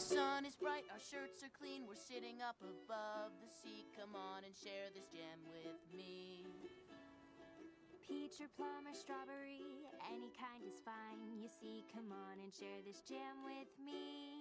The sun is bright, our shirts are clean, we're sitting up above the sea. Come on and share this jam with me. Peach or plum or strawberry, any kind is fine. You see, come on and share this jam with me.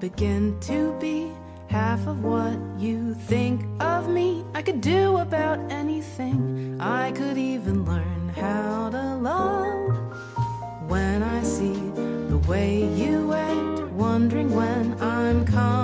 Begin to be half of what you think of me, I could do about anything. I could even learn how to love. When I see the way you act, wondering when I'm coming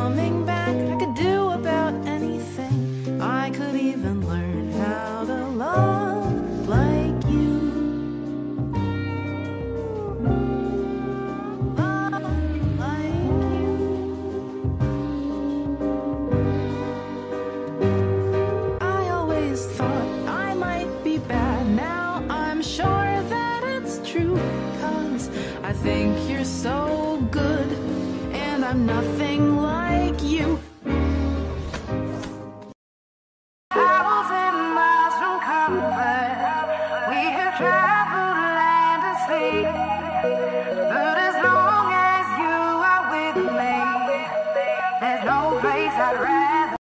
true. Cause I think you're so good. And I'm nothing like you. Thousand miles from comfort, we have traveled.